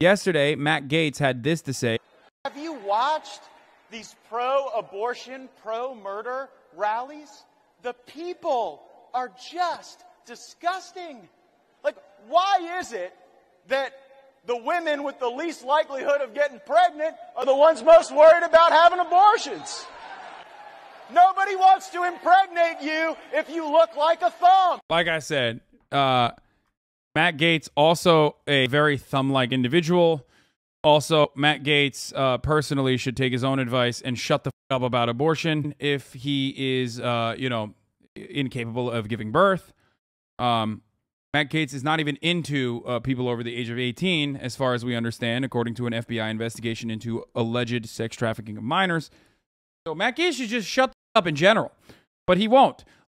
Yesterday, Matt Gaetz had this to say. Have you watched these pro abortion, pro murder rallies? The people are just disgusting. Like, why is it that the women with the least likelihood of getting pregnant are the ones most worried about having abortions? Nobody wants to impregnate you if you look like a thumb. Like I said, uh, Matt Gaetz, also a very thumb like individual. Also, Matt Gaetz uh, personally should take his own advice and shut the f- up about abortion if he is, uh, you know, incapable of giving birth. Um, Matt Gaetz is not even into uh, people over the age of 18, as far as we understand, according to an FBI investigation into alleged sex trafficking of minors. So Matt Gaetz should just shut up in general, but he won't.